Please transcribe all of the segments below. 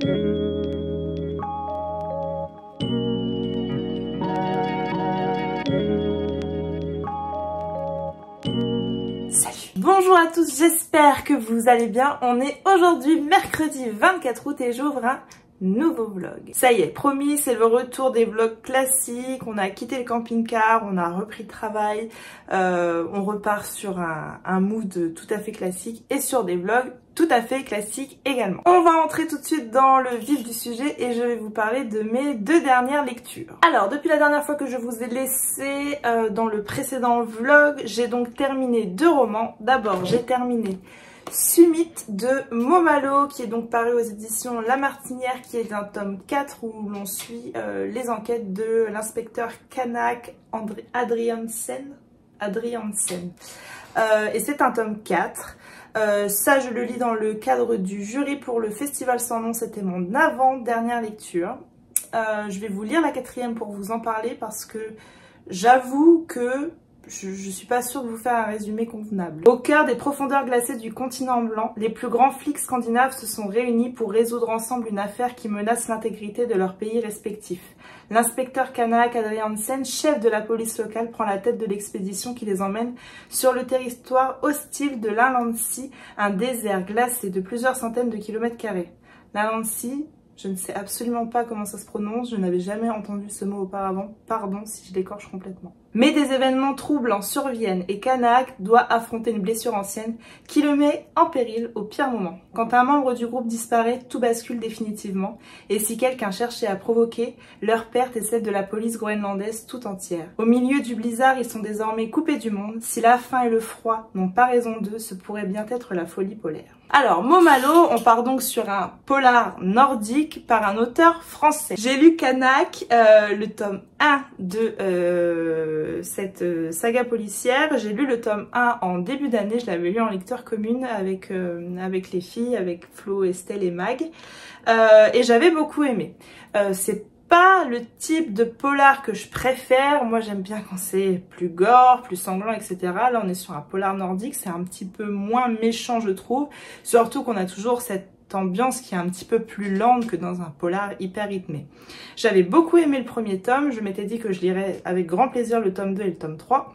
Salut Bonjour à tous, j'espère que vous allez bien. On est aujourd'hui mercredi 24 août et j'ouvre un nouveau vlog. Ça y est, promis, c'est le retour des vlogs classiques. On a quitté le camping-car, on a repris le travail. Euh, on repart sur un, un mood tout à fait classique et sur des vlogs tout à fait classiques également. On va entrer tout de suite dans le vif du sujet et je vais vous parler de mes deux dernières lectures. Alors, depuis la dernière fois que je vous ai laissé euh, dans le précédent vlog, j'ai donc terminé deux romans. D'abord, j'ai terminé Summit de Momalo qui est donc paru aux éditions La Martinière qui est un tome 4 où l'on suit euh, les enquêtes de l'inspecteur Kanak Adriansen? Adriansen. Euh, et c'est un tome 4. Euh, ça je le lis dans le cadre du jury pour le festival sans nom, c'était mon avant-dernière lecture. Euh, je vais vous lire la quatrième pour vous en parler parce que j'avoue que je, ne suis pas sûre de vous faire un résumé convenable. Au cœur des profondeurs glacées du continent blanc, les plus grands flics scandinaves se sont réunis pour résoudre ensemble une affaire qui menace l'intégrité de leurs pays respectifs. L'inspecteur Kanak Adriansen, chef de la police locale, prend la tête de l'expédition qui les emmène sur le territoire hostile de l'Inlandsea, un désert glacé de plusieurs centaines de kilomètres carrés. Je ne sais absolument pas comment ça se prononce, je n'avais jamais entendu ce mot auparavant, pardon si je l'écorche complètement. Mais des événements troublants surviennent et Kanak doit affronter une blessure ancienne qui le met en péril au pire moment. Quand un membre du groupe disparaît, tout bascule définitivement et si quelqu'un cherchait à provoquer, leur perte est celle de la police groenlandaise tout entière. Au milieu du blizzard, ils sont désormais coupés du monde. Si la faim et le froid n'ont pas raison d'eux, ce pourrait bien être la folie polaire. Alors, Momalo, on part donc sur un polar nordique par un auteur français. J'ai lu Kanak, euh, le tome 1 de... Euh, cette euh, saga policière. J'ai lu le tome 1 en début d'année, je l'avais lu en lecture commune avec, avec les filles, avec Flo, Estelle et Mag. Et j'avais beaucoup aimé. Pas le type de polar que je préfère. Moi, j'aime bien quand c'est plus gore, plus sanglant, etc. Là, on est sur un polar nordique. C'est un petit peu moins méchant, je trouve. Surtout qu'on a toujours cette ambiance qui est un petit peu plus lente que dans un polar hyper rythmé. J'avais beaucoup aimé le premier tome, je m'étais dit que je lirais avec grand plaisir le tome 2 et le tome 3.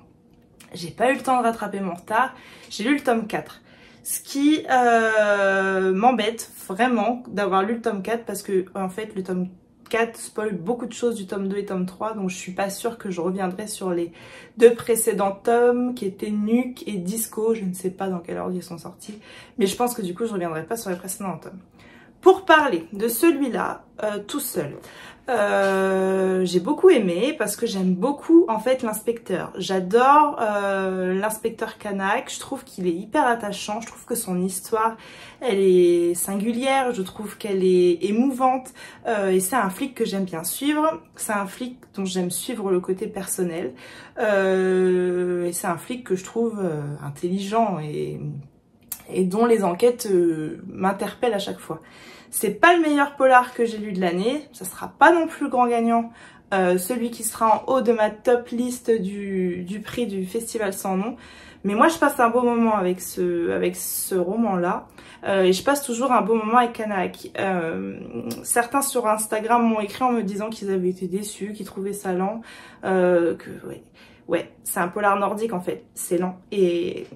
J'ai pas eu le temps de rattraper mon retard, j'ai lu le tome 4. Ce qui euh, m'embête vraiment d'avoir lu le tome 4 parce que en fait le tome 4 spoil beaucoup de choses du tome 2 et tome 3, donc je suis pas sûre que je reviendrai sur les deux précédents tomes qui étaient Nuke et Disco, je ne sais pas dans quel ordre ils sont sortis, mais je pense que du coup je reviendrai pas sur les précédents tomes. Pour parler de celui-là, euh, tout seul, euh, j'ai beaucoup aimé parce que j'aime beaucoup en fait l'inspecteur. J'adore euh, l'inspecteur Kanak, je trouve qu'il est hyper attachant, je trouve que son histoire elle est singulière, je trouve qu'elle est émouvante et c'est un flic que j'aime bien suivre. C'est un flic dont j'aime suivre le côté personnel et c'est un flic que je trouve intelligent et dont les enquêtes m'interpellent à chaque fois. C'est pas le meilleur polar que j'ai lu de l'année, ça sera pas non plus le grand gagnant, euh, celui qui sera en haut de ma top liste du, prix du festival sans nom. Mais moi je passe un beau moment avec ce, roman-là. Euh, et je passe toujours un beau moment avec Kanak. Euh, certains sur Instagram m'ont écrit en me disant qu'ils avaient été déçus, qu'ils trouvaient ça lent. Que ouais, ouais c'est un polar nordique en fait, c'est lent. Et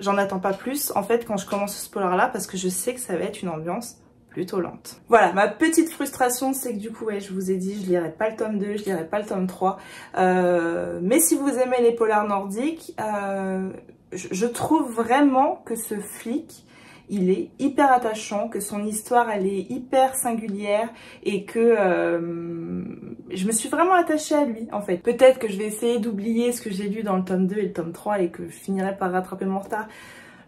j'en attends pas plus en fait quand je commence ce polar-là parce que je sais que ça va être une ambiance plutôt lente. Voilà, ma petite frustration, c'est que du coup, ouais, je vous ai dit, je lirai pas le tome 2, je lirai pas le tome 3. Euh, mais si vous aimez les polars nordiques, euh, je, trouve vraiment que ce flic, il est hyper attachant, que son histoire, elle est hyper singulière et que euh, je me suis vraiment attachée à lui, en fait. Peut-être que je vais essayer d'oublier ce que j'ai lu dans le tome 2 et le tome 3 et que je finirai par rattraper mon retard.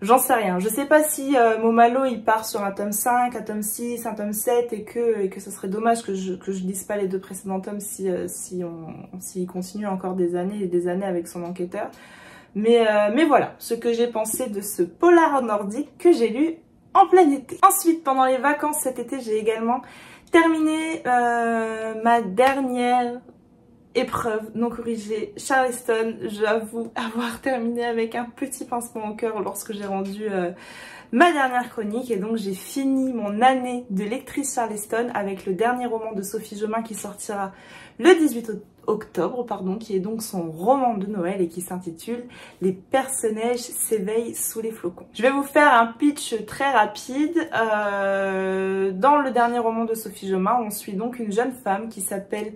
J'en sais rien. Je sais pas si euh, Momalo il part sur un tome 5, un tome 6, un tome 7 et que, et que ce serait dommage que je, que je lise pas les deux précédents tomes si, euh, si on s'il continue encore des années et des années avec son enquêteur. Mais, euh, mais voilà ce que j'ai pensé de ce polar nordique que j'ai lu en plein été. Ensuite, pendant les vacances cet été, j'ai également terminé ma dernière épreuve non corrigée Charleston. J'avoue avoir terminé avec un petit pincement au cœur lorsque j'ai rendu euh, ma dernière chronique et donc j'ai fini mon année de lectrice Charleston avec le dernier roman de Sophie Jomain qui sortira le 18 octobre, pardon, qui est donc son roman de Noël et qui s'intitule Les personnages s'éveillent sous les flocons. Je vais vous faire un pitch très rapide. Euh, dans le dernier roman de Sophie Jomain, on suit donc une jeune femme qui s'appelle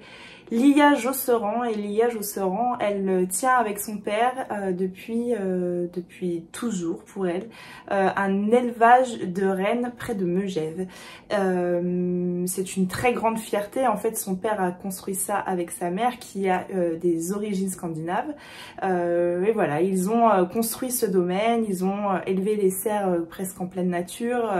Lia Josserand et Lia Josserand, elle tient avec son père euh, depuis, euh, depuis toujours pour elle euh, un élevage de rennes près de Megève. c'est une très grande fierté. En fait, son père a construit ça avec sa mère qui a des origines scandinaves. et voilà, ils ont construit ce domaine, ils ont élevé les cerfs presque en pleine nature.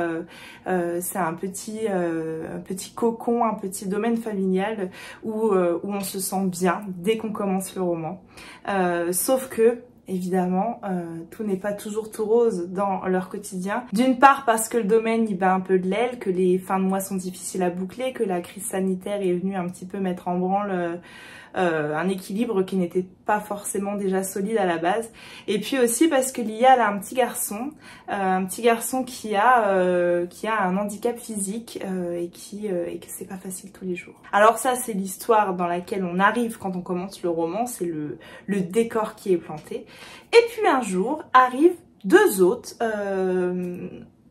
c'est un petit, un petit cocon, un petit domaine familial où où on se sent bien dès qu'on commence le roman. Euh, sauf que évidemment, euh, tout n'est pas toujours tout rose dans leur quotidien. D'une part parce que le domaine y bat un peu de l'aile, que les fins de mois sont difficiles à boucler, que la crise sanitaire est venue un petit peu mettre en branle euh, euh, un équilibre qui n'était pas forcément déjà solide à la base. Et puis aussi parce que Lia a un petit garçon, euh, un petit garçon qui a euh, un handicap physique et qui et que c'est pas facile tous les jours. Alors ça c'est l'histoire dans laquelle on arrive quand on commence le roman, c'est le décor qui est planté. Et puis un jour arrivent deux hôtes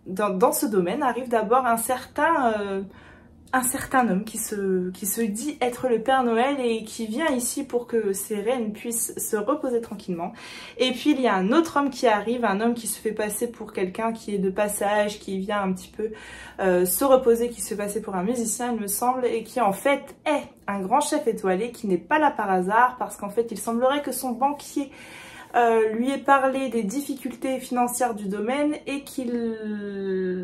dans, dans, ce domaine, arrive d'abord un certain un certain homme qui se, qui se dit être le Père Noël et qui vient ici pour que ses reines puissent se reposer tranquillement. Et puis il y a un autre homme qui arrive, un homme qui se fait passer pour quelqu'un qui est de passage, qui vient un petit peu euh, se reposer, qui se fait passer pour un musicien il me semble, et qui en fait est un grand chef étoilé qui n'est pas là par hasard parce qu'en fait il semblerait que son banquier euh, lui ait parlé des difficultés financières du domaine et qu'il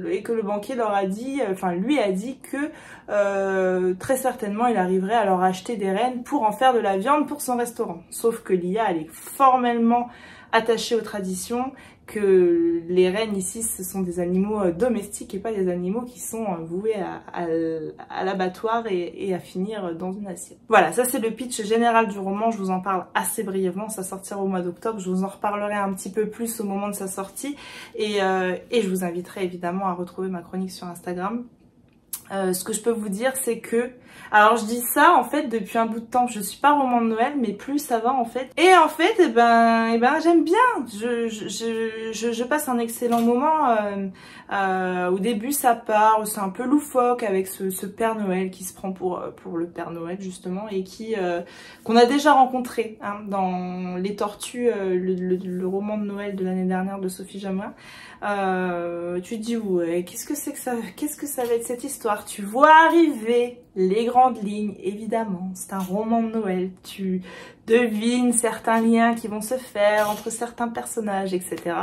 et que le banquier leur a dit, enfin lui a dit que euh, très certainement il arriverait à leur acheter des rennes pour en faire de la viande pour son restaurant. Sauf que l'IA elle est formellement attachée aux traditions que les rennes ici ce sont des animaux euh, domestiques et pas des animaux qui sont euh, voués à, l'abattoir et, à finir dans une assiette. Voilà, ça c'est le pitch général du roman, je vous en parle assez brièvement, ça sortira au mois d'octobre, je vous en reparlerai un petit peu plus au moment de sa sortie et, euh, je vous inviterai évidemment à retrouver ma chronique sur Instagram. Ce que je peux vous dire c'est que alors je dis ça en fait depuis un bout de temps, je suis pas roman de Noël mais plus ça va en fait. Et en fait eh ben, eh ben j'aime bien, je, je, je, passe un excellent moment. Euh, euh, au début ça part, c'est un peu loufoque avec ce, ce, Père Noël qui se prend pour, pour le Père Noël justement et qui euh, qu'on a déjà rencontré hein, dans Les Tortues, euh, le, roman de Noël de l'année dernière de Sophie. Euh, tu te dis ouais qu'est-ce que c'est que ça, qu'est-ce que ça va être cette histoire? Tu vois arriver les grandes lignes, évidemment, c'est un roman de Noël, tu devines certains liens qui vont se faire entre certains personnages, etc.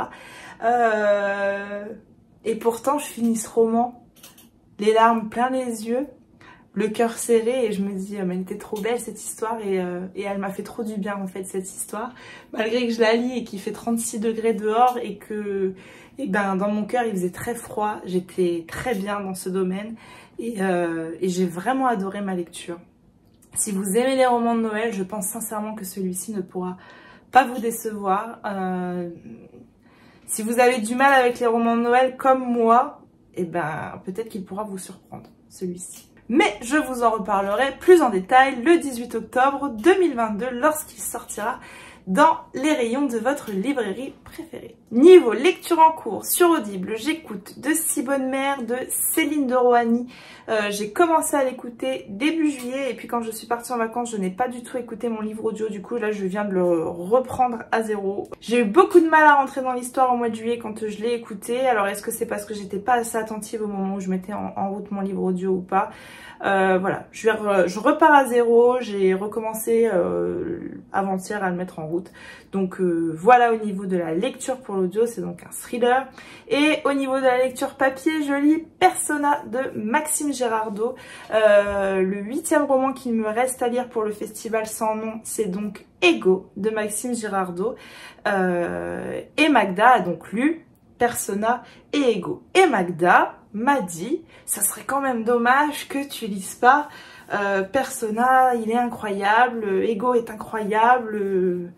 Euh, et pourtant, je finis ce roman, les larmes plein les yeux, le cœur serré, et je me dis, oh, mais elle était trop belle cette histoire, et, euh, et elle m'a fait trop du bien en fait cette histoire, malgré que je la lis et qu'il fait 36 degrés dehors, et que ben, dans mon cœur il faisait très froid, j'étais très bien dans ce domaine, euh, et, j'ai vraiment adoré ma lecture. Si vous aimez les romans de Noël, je pense sincèrement que celui-ci ne pourra pas vous décevoir. Euh, si vous avez du mal avec les romans de Noël comme moi, eh ben peut-être qu'il pourra vous surprendre, celui-ci. Mais je vous en reparlerai plus en détail le 18 octobre 2022 lorsqu'il sortira dans les rayons de votre librairie préférée. Niveau lecture en cours sur Audible, j'écoute de Si Bonne Mère de Céline de Rohani. Euh, j'ai commencé à l'écouter début juillet et puis quand je suis partie en vacances, je n'ai pas du tout écouté mon livre audio. Du coup, là, je viens de le reprendre à zéro. J'ai eu beaucoup de mal à rentrer dans l'histoire au mois de juillet quand je l'ai écouté. Alors, est-ce que c'est parce que j'étais pas assez attentive au moment où je mettais en, route mon livre audio ou pas? Euh, Voilà, je, repars à zéro. J'ai recommencé euh, avant-hier à le mettre en route. Donc euh, voilà au niveau de la lecture pour l'audio, c'est donc un thriller. Et au niveau de la lecture papier, je lis Persona de Maxime Girardot. Euh, le huitième roman qu'il me reste à lire pour le festival sans nom, c'est donc Ego de Maxime Girardot. Et Magda a donc lu Persona et Ego. Et Magda m'a dit, ça serait quand même dommage que tu lises pas Persona, il est incroyable, Ego est incroyable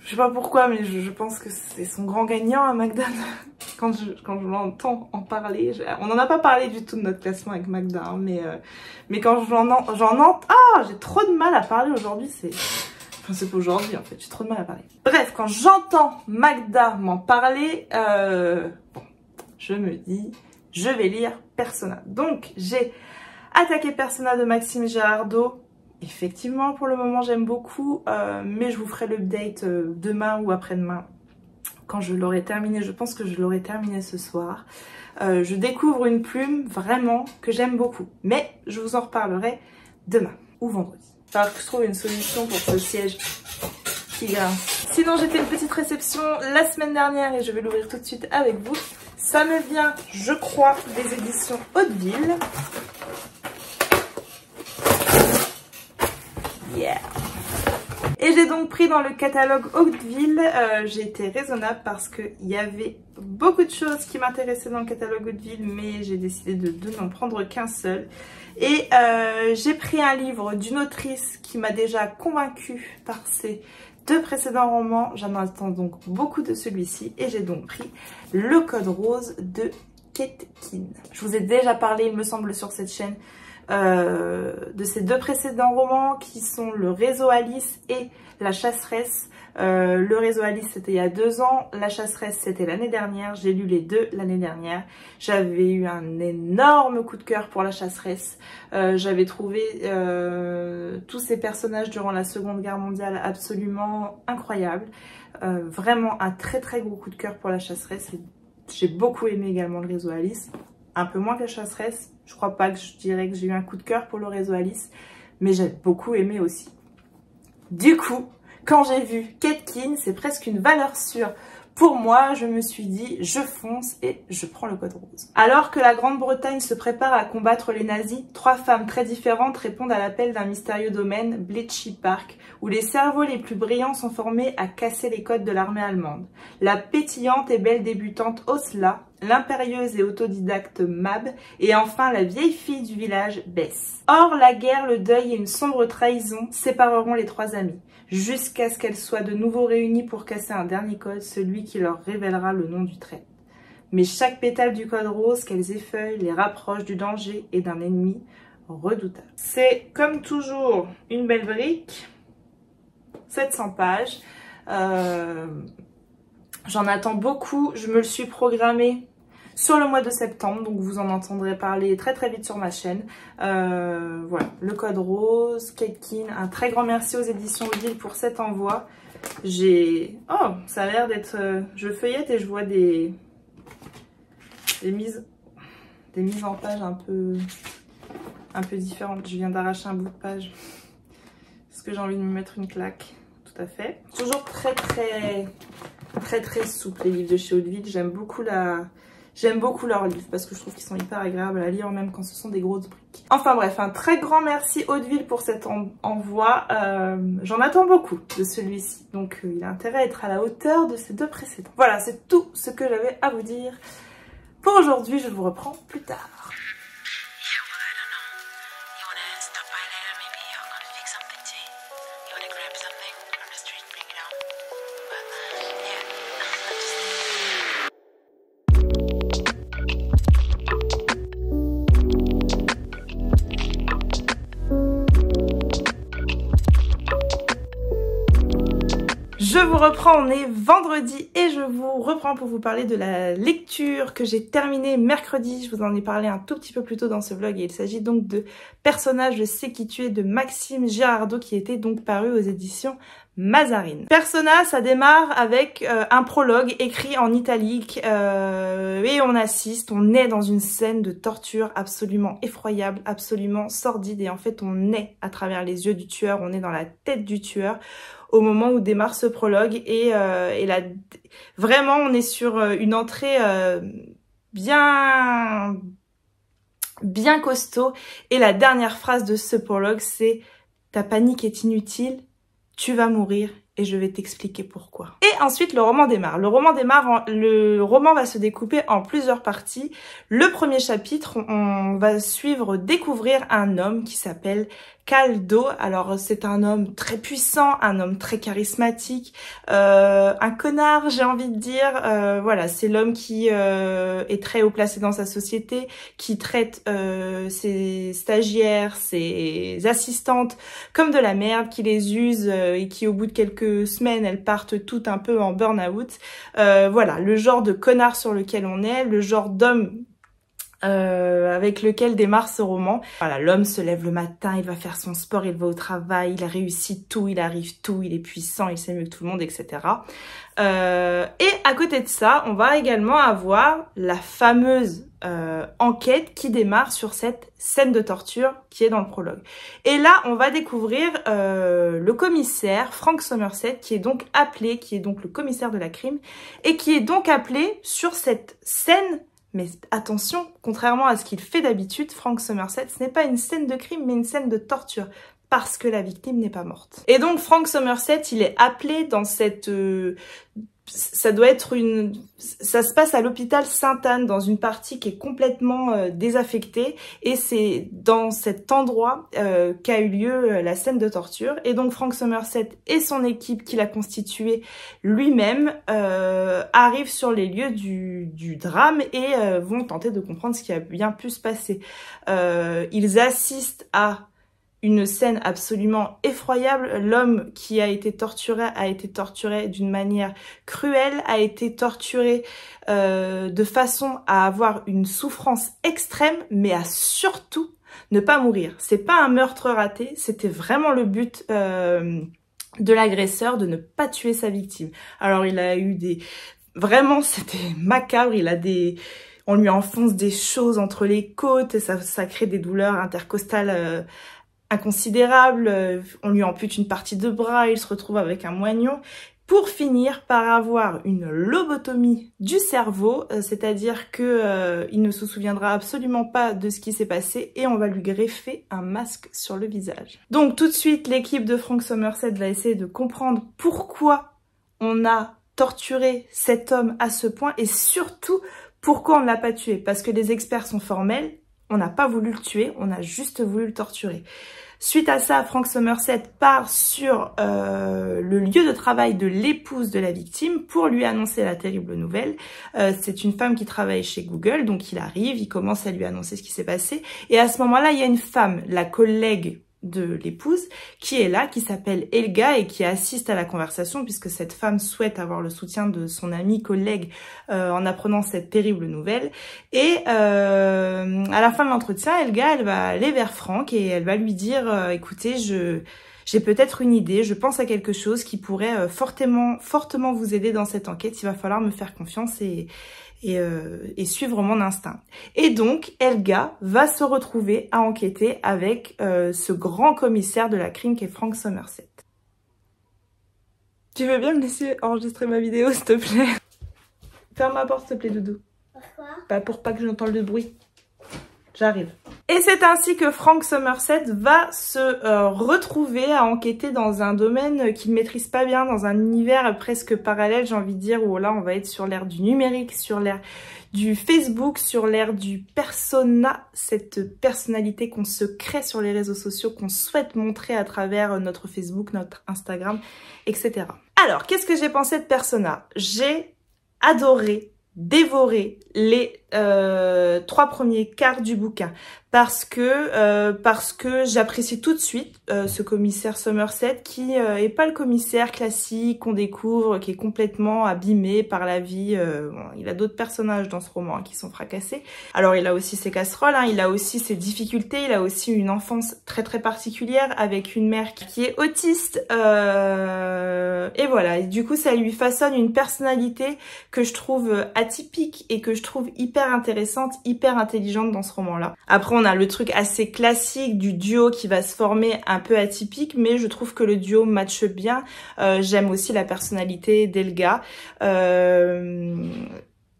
Je sais pas pourquoi, mais je, pense que c'est son grand gagnant à Magda. quand je, quand je l'entends en parler, on n'en a pas parlé du tout de notre classement avec Magda, hein, mais, euh, mais quand j'en entends... Ah, j'ai trop de mal à parler aujourd'hui, c'est... Enfin, c'est pas aujourd'hui en fait, j'ai trop de mal à parler. Bref, quand j'entends Magda m'en parler, euh, je me dis, je vais lire Persona. Donc, j'ai attaqué Persona de Maxime Gérardot. Effectivement, pour le moment, j'aime beaucoup, euh, mais je vous ferai l'update euh, demain ou après-demain quand je l'aurai terminé. Je pense que je l'aurai terminé ce soir. Euh, je découvre une plume vraiment que j'aime beaucoup, mais je vous en reparlerai demain ou vendredi. Alors que je trouve une solution pour ce siège Sinon, j'ai fait une petite réception la semaine dernière et je vais l'ouvrir tout de suite avec vous. Ça me vient, je crois, des éditions Hauteville. Yeah et j'ai donc pris dans le catalogue Hauteville, euh, j'ai été raisonnable parce qu'il y avait beaucoup de choses qui m'intéressaient dans le catalogue Hauteville, mais j'ai décidé de, n'en prendre qu'un seul. Et euh, j'ai pris un livre d'une autrice qui m'a déjà convaincue par ses deux précédents romans. J'en attends donc beaucoup de celui-ci et j'ai donc pris Le Code Rose de Kate Je vous ai déjà parlé, il me semble, sur cette chaîne euh, de ces deux précédents romans qui sont Le Réseau Alice et La Chasseresse. Euh, le Réseau Alice c'était il y a deux ans, La Chasseresse c'était l'année dernière, j'ai lu les deux l'année dernière. J'avais eu un énorme coup de cœur pour La Chasseresse. Euh, j'avais trouvé tous ces personnages durant la Seconde Guerre mondiale absolument incroyables. vraiment un très très gros coup de cœur pour La Chasseresse. J'ai beaucoup aimé également Le Réseau Alice un peu moins que la chasseresse. Je crois pas que je dirais que j'ai eu un coup de cœur pour le réseau Alice, mais j'ai beaucoup aimé aussi. Du coup, quand j'ai vu Ketkin, c'est presque une valeur sûre pour moi, je me suis dit, je fonce et je prends le code rose. Alors que la Grande-Bretagne se prépare à combattre les nazis, trois femmes très différentes répondent à l'appel d'un mystérieux domaine, Bletchley Park, où les cerveaux les plus brillants sont formés à casser les codes de l'armée allemande. La pétillante et belle débutante Osla, l'impérieuse et autodidacte Mab, et enfin la vieille fille du village Bess. Or, la guerre, le deuil et une sombre trahison sépareront les trois amies jusqu'à ce qu'elles soient de nouveau réunies pour casser un dernier code, celui qui leur révélera le nom du trait. Mais chaque pétale du code rose qu'elles effeuillent les rapproche du danger et d'un ennemi redoutable. C'est comme toujours une belle brique, 700 pages. Euh, j'en attends beaucoup, je me le suis programmé sur le mois de septembre. Donc vous en entendrez parler très très vite sur ma chaîne. Euh, voilà, le code rose, Ketkin. Un très grand merci aux éditions Odile pour cet envoi. J'ai... Oh, ça a l'air d'être... Euh, je feuillette et je vois des... Des mises... Des mises en page un peu... Un peu différentes. Je viens d'arracher un bout de page. Est-ce que j'ai envie de me mettre une claque? Tout à fait. Toujours très très très très souple les livres de chez Hauteville. J'aime beaucoup la, J'aime beaucoup leurs livres parce que je trouve qu'ils sont hyper agréables à lire même quand ce sont des grosses briques. Enfin bref, un très grand merci Hauteville pour cet envoi. Euh, j'en attends beaucoup de celui-ci. Donc euh, il a intérêt à être à la hauteur de ces deux précédents. Voilà, c'est tout ce que j'avais à vous dire. Pour aujourd'hui, je vous reprends plus tard. On est vendredi et je vous reprends pour vous parler de la lecture que j'ai terminée mercredi. Je vous en ai parlé un tout petit peu plus tôt dans ce vlog et il s'agit donc de Personnage je sais qui tu es de Maxime Girardot qui était donc paru aux éditions Mazarine. Persona, ça démarre avec euh, un prologue écrit en italique euh, et on assiste, on est dans une scène de torture absolument effroyable, absolument sordide et en fait on est à travers les yeux du tueur, on est dans la tête du tueur au moment où démarre ce prologue et, euh, là vraiment on est sur euh, une entrée euh, bien bien costaud et la dernière phrase de ce prologue c'est ta panique est inutile tu vas mourir et je vais t'expliquer pourquoi. Et ensuite, le roman démarre. Le roman démarre, le roman va se découper en plusieurs parties. Le premier chapitre, on va suivre découvrir un homme qui s'appelle Caldo. Alors c'est un homme très puissant, un homme très charismatique, euh, un connard j'ai envie de dire. Euh, voilà, c'est l'homme qui euh, est très haut placé dans sa société, qui traite ses stagiaires, ses assistantes comme de la merde, qui les use et qui au bout de quelques semaines elles partent toutes un peu en burn-out. voilà, le genre de connard sur lequel on est, le genre d'homme euh, avec lequel démarre ce roman. Voilà, l'homme se lève le matin, il va faire son sport, il va au travail, il réussit tout, il arrive tout, il est puissant, il sait mieux que tout le monde, etc. Euh, et à côté de ça, on va également avoir la fameuse euh, enquête qui démarre sur cette scène de torture qui est dans le prologue. Et là, on va découvrir euh, le commissaire Frank Somerset qui est donc appelé, qui est donc le commissaire de la crime, et qui est donc appelé sur cette scène mais attention, contrairement à ce qu'il fait d'habitude, Frank Somerset, ce n'est pas une scène de crime, mais une scène de torture parce que la victime n'est pas morte. Et donc Frank Somerset, il est appelé dans cette euh, ça doit être une ça se passe à l'hôpital Sainte-Anne dans une partie qui est complètement euh, désaffectée et c'est dans cet endroit euh, qu'a eu lieu euh, la scène de torture et donc Frank Somerset et son équipe qu'il a constituée lui-même arrivent sur les lieux du, du drame et vont tenter de comprendre ce qui a bien pu se passer. ils assistent à une scène absolument effroyable. L'homme qui a été torturé a été torturé d'une manière cruelle, a été torturé euh, de façon à avoir une souffrance extrême, mais à surtout ne pas mourir. C'est pas un meurtre raté, c'était vraiment le but euh, de l'agresseur de ne pas tuer sa victime. Alors il a eu des... Vraiment, c'était macabre, il a des on lui enfonce des choses entre les côtes et ça, ça crée des douleurs intercostales euh, inconsidérable, euh, on lui ampute une partie de bras, il se retrouve avec un moignon, pour finir par avoir une lobotomie du cerveau, euh, c'est-à-dire que euh, il ne se souviendra absolument pas de ce qui s'est passé et on va lui greffer un masque sur le visage. Donc tout de suite, l'équipe de Frank Somerset va essayer de comprendre pourquoi on a torturé cet homme à ce point et surtout pourquoi on ne l'a pas tué. Parce que les experts sont formels, on n'a pas voulu le tuer, on a juste voulu le torturer. Suite à ça, Frank Somerset part sur euh, le lieu de travail de l'épouse de la victime pour lui annoncer la terrible nouvelle. Euh, c'est une femme qui travaille chez Google, donc il arrive, il commence à lui annoncer ce qui s'est passé. Et à ce moment-là, il y a une femme, la collègue de l'épouse qui est là, qui s'appelle Elga et qui assiste à la conversation puisque cette femme souhaite avoir le soutien de son ami collègue euh, en apprenant cette terrible nouvelle. Et euh, à la fin de l'entretien, Elga, elle va aller vers Franck et elle va lui dire euh, écoutez, je j'ai peut-être une idée, je pense à quelque chose qui pourrait fortement, fortement vous aider dans cette enquête. Il va falloir me faire confiance et, euh, et, suivre mon instinct. Et donc, Elga va se retrouver à enquêter avec euh, ce grand commissaire de la crime qui est Frank Somerset. Tu veux bien me laisser enregistrer ma vidéo, s'il te plaît? Ferme ma porte, s'il te plaît, Doudou. Pourquoi? Bah, pour pas que j'entende le bruit. J'arrive. Et c'est ainsi que Frank Somerset va se euh, retrouver à enquêter dans un domaine qu'il maîtrise pas bien, dans un univers presque parallèle, j'ai envie de dire, où là on va être sur l'ère du numérique, sur l'ère du Facebook, sur l'ère du persona, cette personnalité qu'on se crée sur les réseaux sociaux, qu'on souhaite montrer à travers notre Facebook, notre Instagram, etc. Alors, qu'est-ce que j'ai pensé de persona? J'ai adoré dévorer les euh, trois premiers quarts du bouquin. Parce que euh, parce que j'apprécie tout de suite euh, ce commissaire Somerset qui euh, est pas le commissaire classique qu'on découvre qui est complètement abîmé par la vie bon, il a d'autres personnages dans ce roman hein, qui sont fracassés. Alors il a aussi ses casseroles hein, il a aussi ses difficultés il a aussi une enfance très très particulière avec une mère qui est autiste et voilà. Du coup ça lui façonne une personnalité que je trouve atypique et que je trouve hyper intéressante hyper intelligente dans ce roman là après on a le truc assez classique du duo qui va se former un peu atypique, mais je trouve que le duo matche bien. Euh, j'aime aussi la personnalité d'Elga. Euh,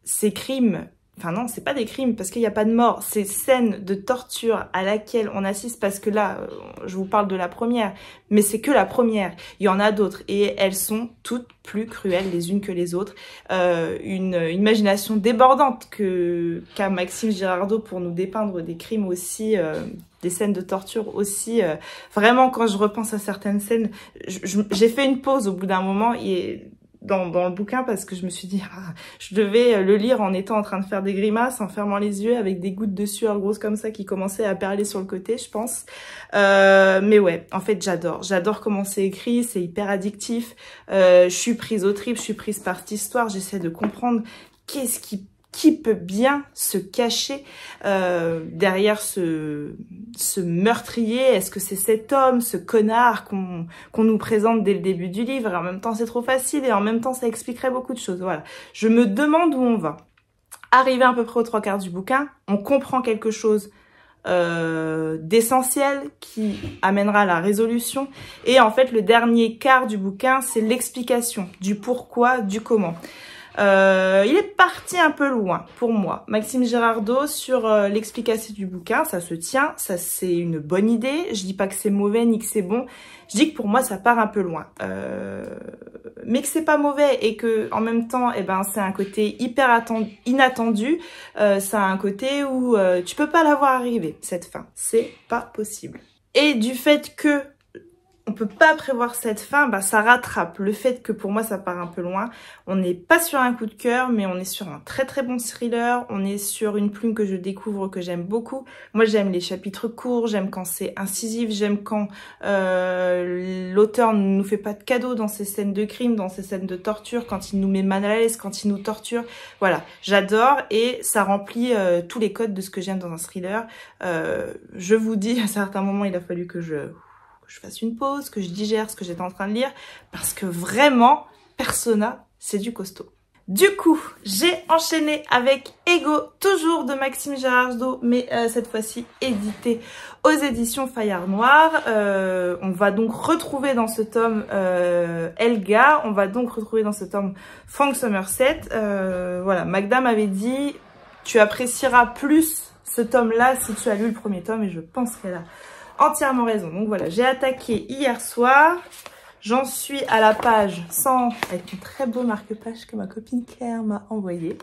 ses crimes Enfin non, c'est pas des crimes parce qu'il n'y a pas de mort. C'est scènes de torture à laquelle on assiste parce que là, euh, je vous parle de la première, mais c'est que la première. Il y en a d'autres et elles sont toutes plus cruelles les unes que les autres. Euh, une imagination débordante que qu'a Maxime Girardot pour nous dépeindre des crimes aussi. Euh, des scènes de torture aussi. Vraiment, quand je repense à certaines scènes, j'ai fait une pause au bout d'un moment et dans, dans, le bouquin parce que je me suis dit, ah, je devais euh, le lire en étant en train de faire des grimaces, en fermant les yeux avec des gouttes de sueur grosses comme ça qui commençaient à perler sur le côté, je pense. Euh, mais ouais, en fait, j'adore. J'adore comment c'est écrit, c'est hyper addictif. Euh, je suis prise au trip, je suis prise par cette histoire, j'essaie de comprendre qu'est-ce qui qui peut bien se cacher euh, derrière ce, meurtrier? Est-ce que c'est cet homme, ce connard qu'on nous présente dès le début du livre? En même temps, c'est trop facile et en même temps, ça expliquerait beaucoup de choses. Voilà. Je me demande où on va. Arrivé à peu près aux trois quarts du bouquin, on comprend quelque chose euh, d'essentiel qui amènera à la résolution. Et en fait, le dernier quart du bouquin, c'est l'explication du pourquoi, du comment. Euh, il est parti un peu loin pour moi. Maxime Girardot sur euh, l'explication du bouquin, ça se tient, ça c'est une bonne idée. Je dis pas que c'est mauvais ni que c'est bon. Je dis que pour moi ça part un peu loin, euh, mais que c'est pas mauvais et que en même temps, eh ben c'est un côté hyper attendu, inattendu. Euh, ça a un côté où tu peux pas l'avoir arrivé cette fin, c'est pas possible. Et du fait que on peut pas prévoir cette fin, bah ça rattrape le fait que pour moi ça part un peu loin. On n'est pas sur un coup de cœur, mais on est sur un très très bon thriller. On est sur une plume que je découvre, que j'aime beaucoup. Moi j'aime les chapitres courts, j'aime quand c'est incisif, j'aime quand euh, l'auteur ne nous fait pas de cadeaux dans ces scènes de crime, dans ces scènes de torture, quand il nous met mal à l'aise, quand il nous torture. Voilà, j'adore et ça remplit euh, tous les codes de ce que j'aime dans un thriller. Euh, je vous dis, à certains moments il a fallu que je je fasse une pause, que je digère ce que j'étais en train de lire, parce que vraiment, Persona, c'est du costaud. Du coup, j'ai enchaîné avec Ego, toujours de Maxime Gérardot, mais euh, cette fois-ci édité aux éditions Fayard Noir. Euh, on va donc retrouver dans ce tome euh, Elga, on va donc retrouver dans ce tome Frank Somerset. voilà, Magda m'avait dit, tu apprécieras plus ce tome-là si tu as lu le premier tome, et je pense qu'elle a entièrement raison. Donc voilà, j'ai attaqué hier soir. J'en suis à la page 100, avec une très beau marque-page que ma copine Claire m'a envoyé.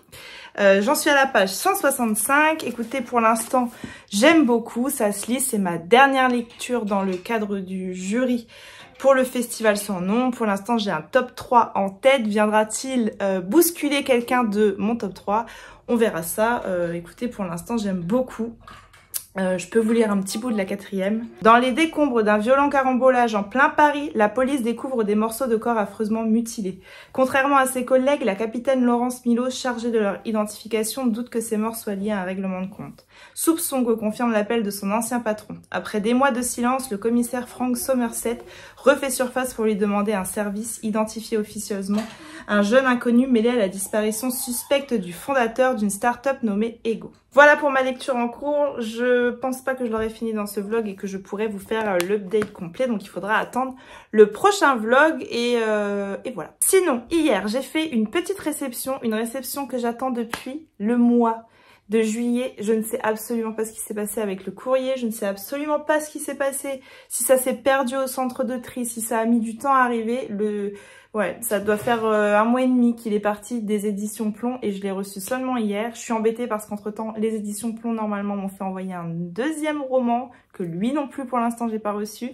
Euh, J'en suis à la page 165. Écoutez, pour l'instant, j'aime beaucoup. Ça se lit. C'est ma dernière lecture dans le cadre du jury pour le festival sans nom. Pour l'instant, j'ai un top 3 en tête. Viendra-t-il euh, bousculer quelqu'un de mon top 3 On verra ça. Euh, écoutez, pour l'instant, j'aime beaucoup. Euh, je peux vous lire un petit bout de la quatrième. Dans les décombres d'un violent carambolage en plein Paris, la police découvre des morceaux de corps affreusement mutilés. Contrairement à ses collègues, la capitaine Laurence Milo, chargée de leur identification, doute que ces morts soient liés à un règlement de compte. Soupçon que confirme l'appel de son ancien patron. Après des mois de silence, le commissaire Frank Somerset refait surface pour lui demander un service identifié officieusement un jeune inconnu mêlé à la disparition suspecte du fondateur d'une start-up nommée Ego. Voilà pour ma lecture en cours. Je pense pas que je l'aurai fini dans ce vlog et que je pourrais vous faire l'update complet. Donc il faudra attendre le prochain vlog et, euh, et voilà. Sinon, hier, j'ai fait une petite réception. Une réception que j'attends depuis le mois de juillet. Je ne sais absolument pas ce qui s'est passé avec le courrier. Je ne sais absolument pas ce qui s'est passé. Si ça s'est perdu au centre de tri, si ça a mis du temps à arriver. Le... Ouais, ça doit faire euh, un mois et demi qu'il est parti des éditions Plomb et je l'ai reçu seulement hier. Je suis embêtée parce qu'entre temps, les éditions Plomb normalement m'ont fait envoyer un deuxième roman que lui non plus pour l'instant j'ai pas reçu.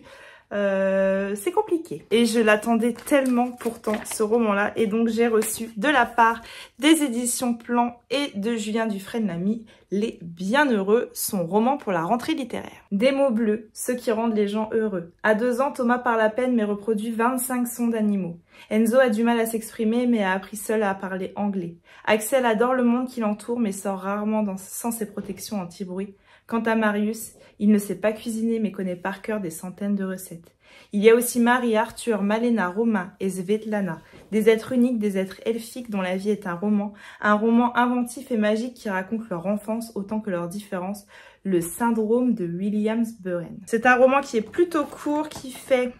Euh, c'est compliqué. Et je l'attendais tellement pourtant, ce roman-là. Et donc j'ai reçu de la part des éditions Plan et de Julien Dufresne-Lamy Les Bienheureux, son roman pour la rentrée littéraire. Des mots bleus, ceux qui rendent les gens heureux. À deux ans, Thomas parle à peine mais reproduit 25 sons d'animaux. Enzo a du mal à s'exprimer mais a appris seul à parler anglais. Axel adore le monde qui l'entoure mais sort rarement sans ses protections anti-bruit. Quant à Marius, il ne sait pas cuisiner mais connaît par cœur des centaines de recettes. Il y a aussi Marie, Arthur, Malena, Romain et Svetlana, des êtres uniques, des êtres elfiques dont la vie est un roman, un roman inventif et magique qui raconte leur enfance autant que leur différence, le syndrome de Williams Buren. C'est un roman qui est plutôt court, qui fait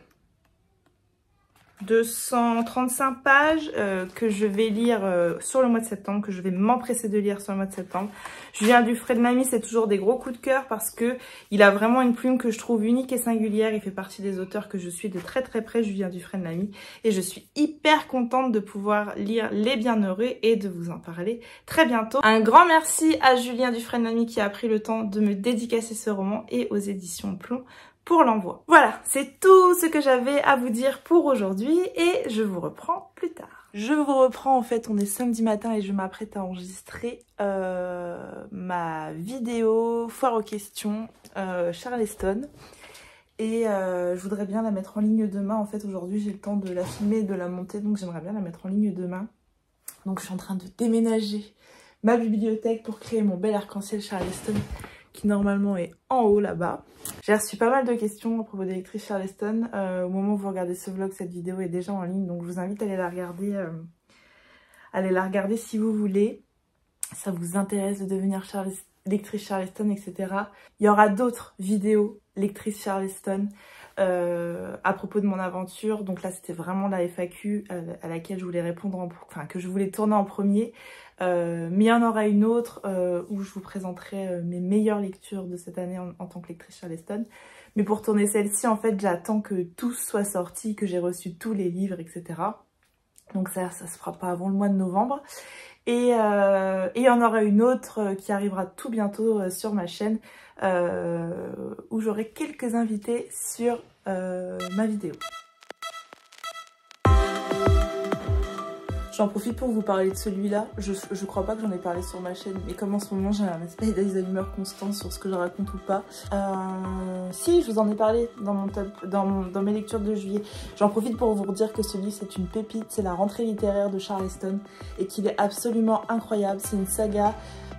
235 pages euh, que je vais lire euh, sur le mois de septembre, que je vais m'empresser de lire sur le mois de septembre. Julien Dufray de Mamie, c'est toujours des gros coups de cœur parce que il a vraiment une plume que je trouve unique et singulière. Il fait partie des auteurs que je suis de très très près, Julien Dufray de Mamie. Et je suis hyper contente de pouvoir lire Les Bienheureux et de vous en parler très bientôt. Un grand merci à Julien Dufray de Mamie qui a pris le temps de me dédicacer ce roman et aux éditions Plomb pour l'envoi. Voilà, c'est tout ce que j'avais à vous dire pour aujourd'hui et je vous reprends plus tard. Je vous reprends en fait, on est samedi matin et je m'apprête à enregistrer euh, ma vidéo foire aux questions euh, Charleston. Et euh, je voudrais bien la mettre en ligne demain. En fait, aujourd'hui, j'ai le temps de la filmer et de la monter, donc j'aimerais bien la mettre en ligne demain. Donc, je suis en train de déménager ma bibliothèque pour créer mon bel arc-en-ciel Charleston qui normalement est en haut là-bas. J'ai reçu pas mal de questions à propos des Charleston. Euh, au moment où vous regardez ce vlog, cette vidéo est déjà en ligne, donc je vous invite à aller la regarder, euh, aller la regarder si vous voulez. Ça vous intéresse de devenir lectrice Charleston, etc. Il y aura d'autres vidéos lectrice Charleston euh, à propos de mon aventure. Donc là, c'était vraiment la FAQ à, laquelle je voulais répondre, enfin que je voulais tourner en premier. Euh, mais il y en aura une autre euh, où je vous présenterai euh, mes meilleures lectures de cette année en, tant que lectrice Charleston. Mais pour tourner celle-ci, en fait, j'attends que tout soit sorti, que j'ai reçu tous les livres, etc. Donc ça, ça se fera pas avant le mois de novembre. Et il y en aura une autre qui arrivera tout bientôt sur ma chaîne où j'aurai quelques invités sur ma vidéo. J'en profite pour vous parler de celui-là. Je, je crois pas que j'en ai parlé sur ma chaîne, mais comme en ce moment j'ai un espèce d'alumeur constant sur ce que je raconte ou pas. Euh, si, je vous en ai parlé dans, mon top, dans, dans mes lectures de juillet. J'en profite pour vous dire que ce livre c'est une pépite, c'est la rentrée littéraire de Charleston et qu'il est absolument incroyable. C'est une saga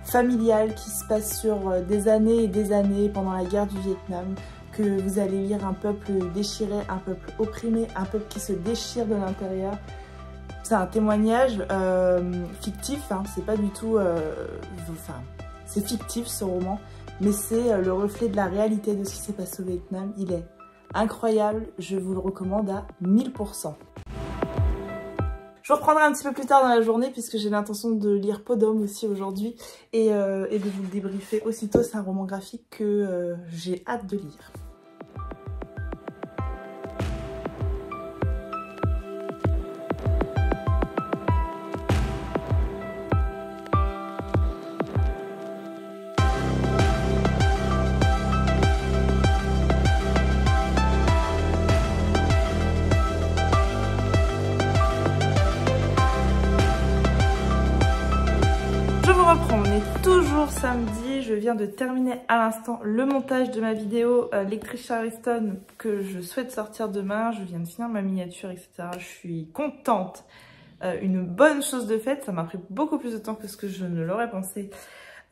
familiale qui se passe sur euh, des années et des années pendant la guerre du Vietnam que vous allez lire un peuple déchiré, un peuple opprimé, un peuple qui se déchire de l'intérieur c'est un témoignage euh, fictif, hein, c'est pas du tout... Euh, enfin, c'est fictif ce roman, mais c'est euh, le reflet de la réalité de ce qui s'est passé au Vietnam. Il est incroyable, je vous le recommande à 1000%. Je reprendrai un petit peu plus tard dans la journée puisque j'ai l'intention de lire Podom aussi aujourd'hui et, et, de vous le débriefer aussitôt. C'est un roman graphique que j'ai hâte de lire. Samedi, je viens de terminer à l'instant le montage de ma vidéo euh, lectrice Charleston que je souhaite sortir demain. Je viens de finir ma miniature, etc. Je suis contente. Euh, une bonne chose de fait, ça m'a pris beaucoup plus de temps que ce que je ne l'aurais pensé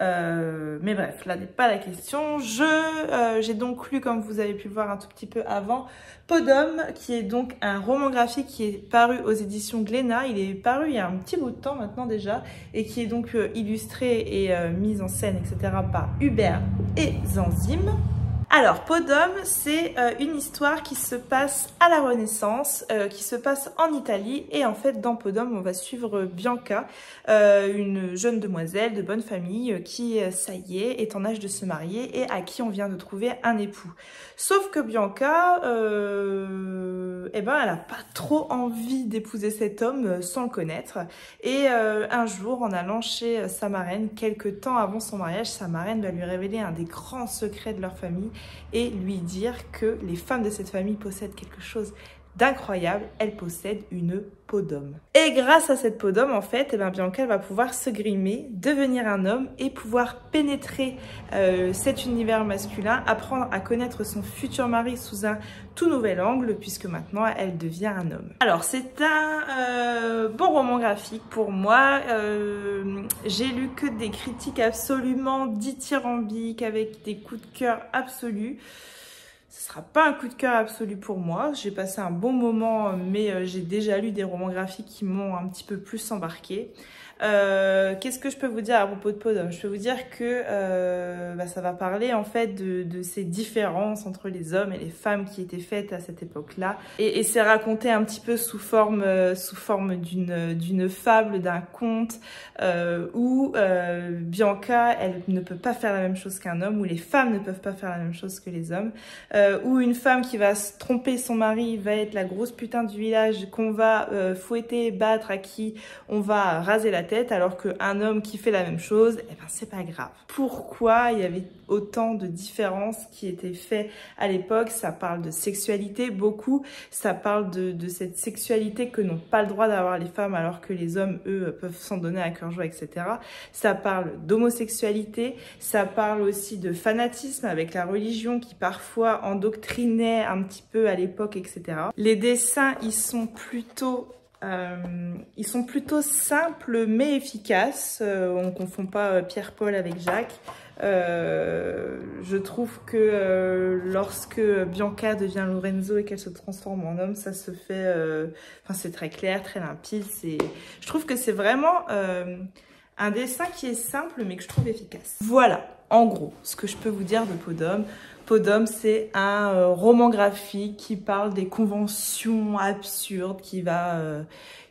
euh, mais bref, là n'est pas la question. Euh, J'ai donc lu, comme vous avez pu voir un tout petit peu avant, Podum, qui est donc un roman graphique qui est paru aux éditions Glénat. Il est paru il y a un petit bout de temps maintenant déjà, et qui est donc euh, illustré et mis en scène, etc. par Hubert et Zanzim. Alors, Podum, c'est euh, une histoire qui se passe à la Renaissance, euh, qui se passe en Italie. Et en fait, dans Podum, on va suivre Bianca, euh, une jeune demoiselle de bonne famille qui, ça y est, est en âge de se marier et à qui on vient de trouver un époux. Sauf que Bianca, eh ben, elle n'a pas trop envie d'épouser cet homme sans le connaître. Et un jour, en allant chez sa marraine, quelques temps avant son mariage, sa marraine va lui révéler un des grands secrets de leur famille et lui dire que les femmes de cette famille possèdent quelque chose d'incroyable, elles possèdent une peau d'homme. Et grâce à cette peau d'homme, en fait, eh bien, Bianca va pouvoir se grimer, devenir un homme et pouvoir pénétrer euh, cet univers masculin, apprendre à connaître son futur mari sous un tout nouvel angle, puisque maintenant elle devient un homme. Alors, c'est un euh, bon roman graphique pour moi. Euh, j'ai lu que des critiques absolument dithyrambiques, avec des coups de cœur absolus. Ce sera pas un coup de cœur absolu pour moi. J'ai passé un bon moment, mais euh, j'ai déjà lu des romans graphiques qui m'ont un petit peu plus embarqué. Euh, qu'est-ce que je peux vous dire à propos de Podom Je peux vous dire que euh, bah, ça va parler en fait de, de, ces différences entre les hommes et les femmes qui étaient faites à cette époque-là. Et, et c'est raconté un petit peu sous forme, euh, sous forme d'une fable, d'un conte, euh, où euh, Bianca, elle ne peut pas faire la même chose qu'un homme, où les femmes ne peuvent pas faire la même chose que les hommes, où une femme qui va se tromper son mari va être la grosse putain du village qu'on va fouetter, battre, à qui on va raser la tête alors qu'un homme qui fait la même chose, eh ben c'est pas grave. Pourquoi il y avait autant de différences qui étaient faites à l'époque? Ça parle de sexualité beaucoup, ça parle de, de cette sexualité que n'ont pas le droit d'avoir les femmes alors que les hommes, eux, peuvent s'en donner à cœur joie, etc. Ça parle d'homosexualité, ça parle aussi de fanatisme avec la religion qui parfois endoctrinait un petit peu à l'époque, etc. Les dessins, ils sont plutôt euh, ils sont plutôt simples mais efficaces. Euh, on ne confond pas euh, Pierre-Paul avec Jacques. je trouve que lorsque Bianca devient Lorenzo et qu'elle se transforme en homme, ça se fait... Enfin, c'est très clair, très limpide. Je trouve que c'est vraiment un dessin qui est simple mais que je trouve efficace. Voilà, en gros, ce que je peux vous dire de Podom. Podom, c'est un euh, roman graphique qui parle des conventions absurdes, qui va... Euh,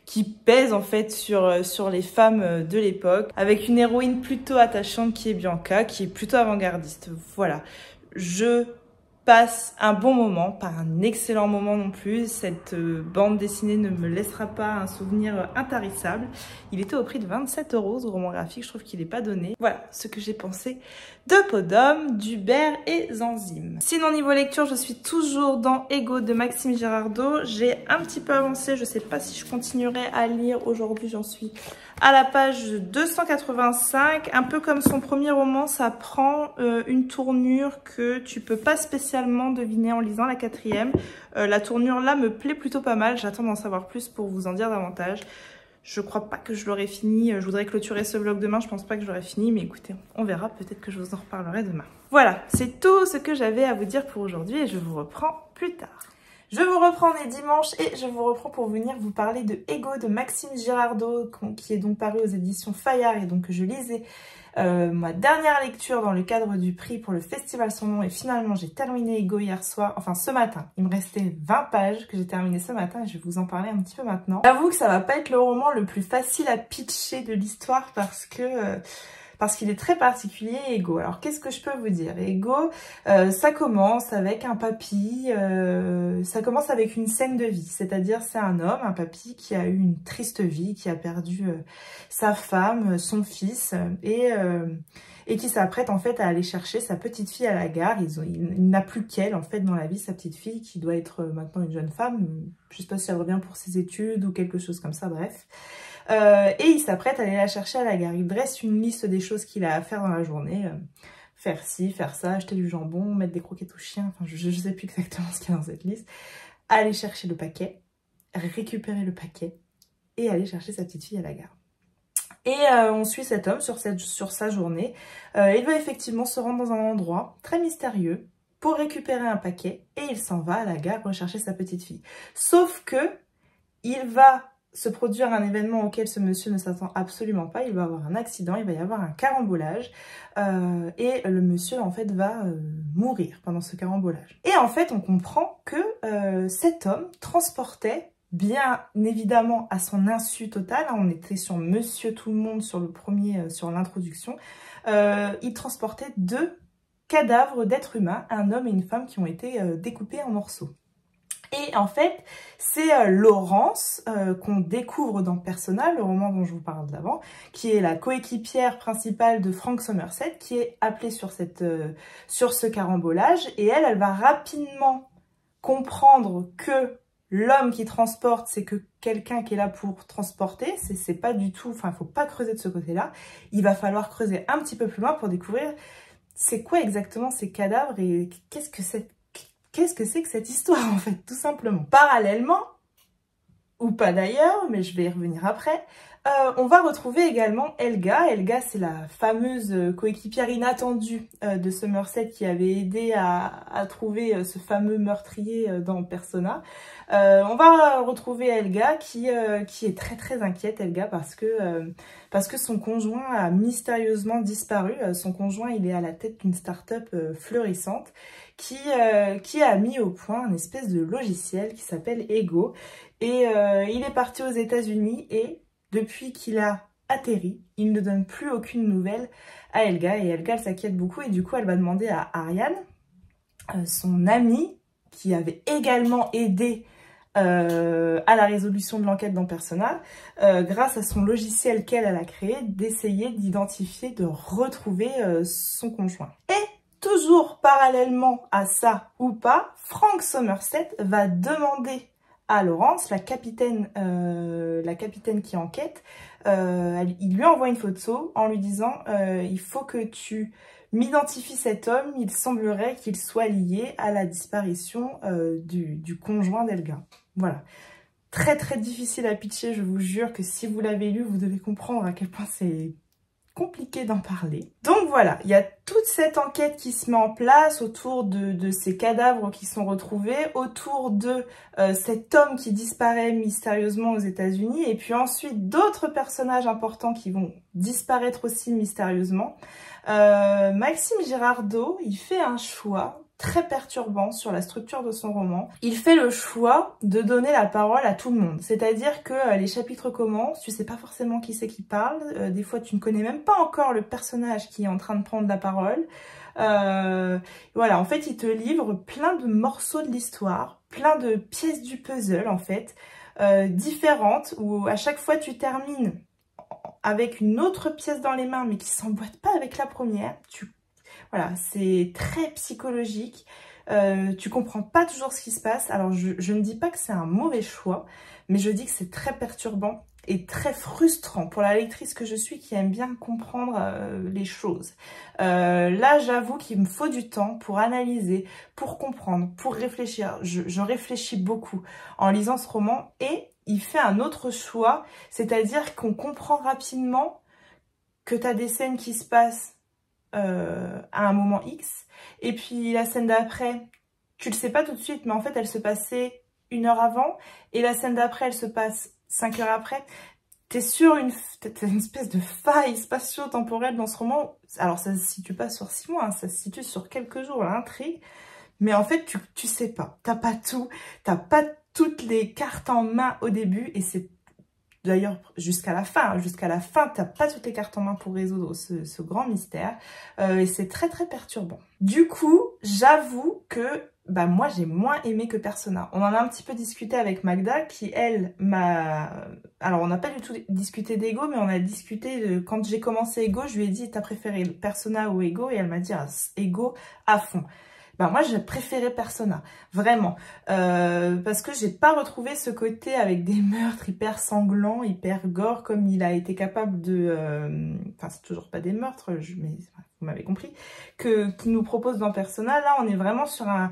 qui pèse en fait sur, euh, sur les femmes de l'époque, avec une héroïne plutôt attachante qui est Bianca, qui est plutôt avant-gardiste. Voilà. Je passe un bon moment, pas un excellent moment non plus. Cette bande dessinée ne me laissera pas un souvenir intarissable. Il était au prix de 27 euros ce roman graphique, je trouve qu'il n'est pas donné. Voilà ce que j'ai pensé de Podum, d'Hubert et Zanzim. Sinon niveau lecture, je suis toujours dans Ego de Maxime Girardot. J'ai un petit peu avancé, je sais pas si je continuerai à lire aujourd'hui, j'en suis à la page 285. Un peu comme son premier roman, ça prend euh, une tournure que tu peux pas spécialement deviner en lisant la quatrième. Euh, la tournure là me plaît plutôt pas mal, j'attends d'en savoir plus pour vous en dire davantage. Je crois pas que je l'aurai fini, je voudrais clôturer ce vlog demain, je pense pas que je fini, mais écoutez, on verra, peut-être que je vous en reparlerai demain. Voilà, c'est tout ce que j'avais à vous dire pour aujourd'hui et je vous reprends plus tard. Je vous reprends, on est dimanche et je vous reprends pour venir vous parler de Ego de Maxime Girardot qui est donc paru aux éditions Fayard et donc je lisais euh, ma dernière lecture dans le cadre du prix pour le Festival Son Nom et finalement j'ai terminé Ego hier soir, enfin ce matin. Il me restait 20 pages que j'ai terminé ce matin et je vais vous en parler un petit peu maintenant. J'avoue que ça va pas être le roman le plus facile à pitcher de l'histoire parce que... Euh, parce qu'il est très particulier, Ego. Alors, qu'est-ce que je peux vous dire? Ego, euh, ça commence avec un papy, euh, ça commence avec une scène de vie, c'est-à-dire c'est un homme, un papy qui a eu une triste vie, qui a perdu euh, sa femme, son fils, et et qui s'apprête en fait à aller chercher sa petite fille à la gare. Il, n'a plus qu'elle en fait dans la vie, sa petite fille qui doit être maintenant une jeune femme. Je sais pas si elle revient pour ses études ou quelque chose comme ça, bref. Euh, et il s'apprête à aller la chercher à la gare. Il dresse une liste des choses qu'il a à faire dans la journée. Euh, faire ci, faire ça, acheter du jambon, mettre des croquettes aux chiens. Enfin, je ne sais plus exactement ce qu'il y a dans cette liste. Aller chercher le paquet, récupérer le paquet et aller chercher sa petite fille à la gare. Et euh, on suit cet homme sur, sa journée. il va effectivement se rendre dans un endroit très mystérieux pour récupérer un paquet et il s'en va à la gare rechercher sa petite fille. Sauf que il va se produire un événement auquel ce monsieur ne s'attend absolument pas. Il va avoir un accident, il va y avoir un carambolage euh, et le monsieur en fait va euh, mourir pendant ce carambolage. Et en fait on comprend que euh, cet homme transportait bien évidemment à son insu total, hein, on était sur monsieur tout le monde sur le premier, sur l'introduction, il transportait deux cadavres d'êtres humains, un homme et une femme qui ont été découpés en morceaux. Et en fait, c'est euh, Laurence euh, qu'on découvre dans Persona, le roman dont je vous parle d'avant, qui est la coéquipière principale de Frank Somerset, qui est appelée sur, cette, euh, sur ce carambolage. Et elle, elle va rapidement comprendre que l'homme qui transporte, c'est que quelqu'un qui est là pour transporter. C'est pas du tout, enfin, il faut pas creuser de ce côté-là. Il va falloir creuser un petit peu plus loin pour découvrir c'est quoi exactement ces cadavres et qu'est-ce que c'est qu'est-ce que c'est que cette histoire en fait, tout simplement? Parallèlement, ou pas d'ailleurs, mais je vais y revenir après, Euh, on va retrouver également Elga. Elga, c'est la fameuse euh, coéquipière inattendue euh, de Somerset qui avait aidé à, trouver ce fameux meurtrier dans Persona. on va retrouver Elga qui, qui est très très inquiète, Elga, parce que, parce que son conjoint a mystérieusement disparu. son conjoint, il est à la tête d'une start-up fleurissante qui, qui a mis au point une espèce de logiciel qui s'appelle Ego. Et il est parti aux États-Unis et depuis qu'il a atterri, il ne donne plus aucune nouvelle à Elga et Elga s'inquiète beaucoup et du coup elle va demander à Ariane, euh, son amie qui avait également aidé euh, à la résolution de l'enquête dans Persona, euh, grâce à son logiciel qu'elle a créé, d'essayer d'identifier, de retrouver son conjoint. Et toujours parallèlement à ça ou pas, Frank Somerset va demander à Laurence, la capitaine, euh, la capitaine qui enquête, euh, il lui envoie une photo en lui disant euh, il faut que tu m'identifies cet homme, il semblerait qu'il soit lié à la disparition du, du, conjoint d'Elga. Voilà. Très très difficile à pitcher, je vous jure que si vous l'avez lu, vous devez comprendre à quel point c'est compliqué d'en parler. Donc voilà, il y a toute cette enquête qui se met en place autour de, ces cadavres qui sont retrouvés, autour de euh, cet homme qui disparaît mystérieusement aux états unis et puis ensuite d'autres personnages importants qui vont disparaître aussi mystérieusement. Euh, Maxime Girardot, il fait un choix très perturbant sur la structure de son roman. Il fait le choix de donner la parole à tout le monde. C'est-à-dire que euh, les chapitres commencent, tu sais pas forcément qui c'est qui parle, euh, des fois tu ne connais même pas encore le personnage qui est en train de prendre la parole. Euh, voilà, en fait, il te livre plein de morceaux de l'histoire, plein de pièces du puzzle, en fait, différentes, où à chaque fois tu termines avec une autre pièce dans les mains, mais qui s'emboîte pas avec la première. Tu c'est très psychologique. Euh, tu comprends pas toujours ce qui se passe. Alors, je, ne dis pas que c'est un mauvais choix, mais je dis que c'est très perturbant et très frustrant pour la lectrice que je suis qui aime bien comprendre euh, les choses. Euh, là, j'avoue qu'il me faut du temps pour analyser, pour comprendre, pour réfléchir. Je, je réfléchis beaucoup en lisant ce roman et il fait un autre choix, c'est-à-dire qu'on comprend rapidement que tu as des scènes qui se passent euh, à un moment X. Et puis la scène d'après, tu le sais pas tout de suite, mais en fait elle se passait une heure avant. Et la scène d'après, elle se passe cinq heures après. T'es sur une, une espèce de faille spatio-temporelle dans ce roman. Alors ça se situe pas sur six mois, hein, ça se situe sur quelques jours, l'intrigue. Mais en fait, tu, tu sais pas. T'as pas tout. T'as pas toutes les cartes en main au début. Et c'est d'ailleurs jusqu'à la fin. Hein. Jusqu'à la fin, tu n'as pas toutes les cartes en main pour résoudre ce, grand mystère. Euh, et c'est très très perturbant. Du coup, j'avoue que bah moi j'ai moins aimé que Persona. On en a un petit peu discuté avec Magda qui elle m'a... Alors on n'a pas du tout discuté d'Ego mais on a discuté de... quand j'ai commencé Ego je lui ai dit t'as préféré Persona ou Ego? Et elle m'a dit ah, Ego à fond. Bah moi j'ai préféré Persona, vraiment, euh, parce que j'ai pas retrouvé ce côté avec des meurtres hyper sanglants, hyper gore comme il a été capable de, euh, enfin c'est toujours pas des meurtres, mais vous m'avez compris, que qu'il nous propose dans Persona. Là on est vraiment sur un,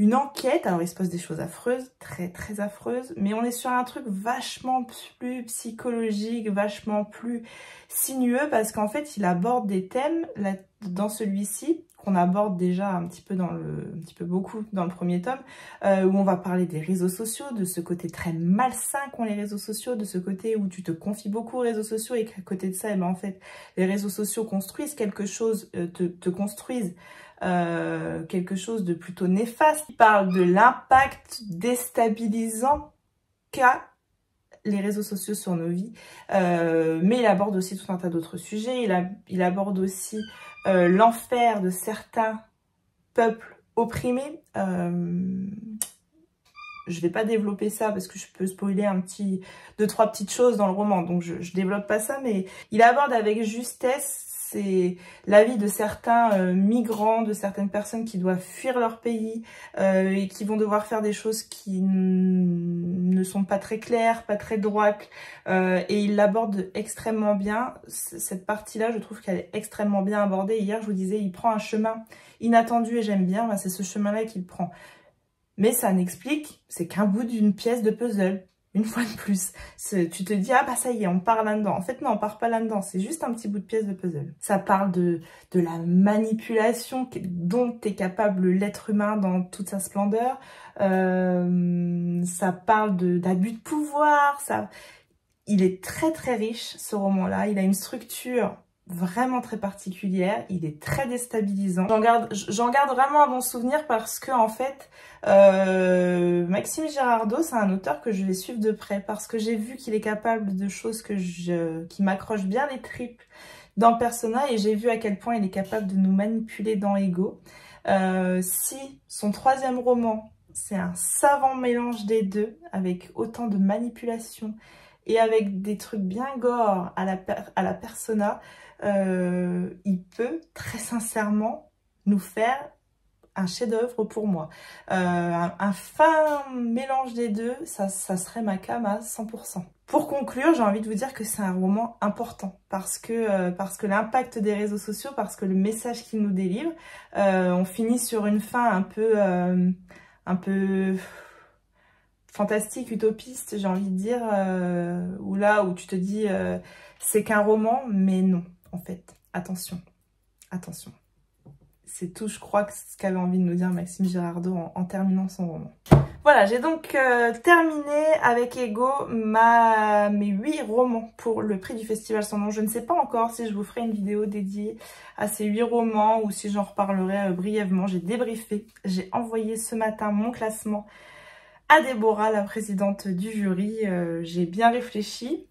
une enquête, alors il se passe des choses affreuses, très très affreuses, mais on est sur un truc vachement plus psychologique, vachement plus sinueux, parce qu'en fait il aborde des thèmes là, dans celui-ci qu'on aborde déjà un petit peu dans le, un petit peu beaucoup dans le premier tome, euh, où on va parler des réseaux sociaux, de ce côté très malsain qu'ont les réseaux sociaux, de ce côté où tu te confies beaucoup aux réseaux sociaux et qu'à côté de ça, eh ben en fait, les réseaux sociaux construisent quelque chose, euh, te, te, construisent euh, quelque chose de plutôt néfaste. Il parle de l'impact déstabilisant qu'a les réseaux sociaux sur nos vies, mais il aborde aussi tout un tas d'autres sujets. Il, il aborde aussi euh, l'enfer de certains peuples opprimés. Euh, je vais pas développer ça parce que je peux spoiler un petit deux trois petites choses dans le roman, donc je, je développe pas ça, mais il aborde avec justesse c'est l'avis de certains euh, migrants, de certaines personnes qui doivent fuir leur pays euh, et qui vont devoir faire des choses qui ne sont pas très claires, pas très droites. Euh, et il l'aborde extrêmement bien. Cette partie-là, je trouve qu'elle est extrêmement bien abordée. Hier, je vous disais, il prend un chemin inattendu et j'aime bien. c'est ce chemin-là qu'il prend. Mais ça n'explique, c'est qu'un bout d'une pièce de puzzle. Une fois de plus. Tu te dis, ah bah ça y est, on part là-dedans. En fait, non, on part pas là-dedans. C'est juste un petit bout de pièce de puzzle. Ça parle de, la manipulation dont est capable l'être humain dans toute sa splendeur. Euh, ça parle d'abus de, de pouvoir. Ça, il est très très riche, ce roman-là. Il a une structure vraiment très particulière, il est très déstabilisant. J'en garde, garde vraiment un bon souvenir parce que en fait, euh, Maxime Girardot, c'est un auteur que je vais suivre de près parce que j'ai vu qu'il est capable de choses que je, qui m'accrochent bien les tripes dans Persona et j'ai vu à quel point il est capable de nous manipuler dans Ego. Euh, si son troisième roman, c'est un savant mélange des deux avec autant de manipulation et avec des trucs bien gore à la, à la persona, euh, il peut très sincèrement nous faire un chef-d'œuvre pour moi. Euh, un, fin mélange des deux, ça, ça serait ma cam à 100%. Pour conclure, j'ai envie de vous dire que c'est un roman important parce que, euh, parce que l'impact des réseaux sociaux, parce que le message qu'il nous délivre, on finit sur une fin un peu, un peu fantastique, utopiste, j'ai envie de dire, ou là où tu te dis c'est qu'un roman, mais non en fait. Attention, attention. C'est tout, je crois, ce qu'avait envie de nous dire Maxime Girardot en, terminant son roman. Voilà, j'ai donc euh, terminé avec Ego ma, mes 8 romans pour le prix du Festival Sans Nom. Je ne sais pas encore si je vous ferai une vidéo dédiée à ces 8 romans ou si j'en reparlerai euh, brièvement. J'ai débriefé, j'ai envoyé ce matin mon classement à Déborah, la présidente du jury. Euh, j'ai bien réfléchi.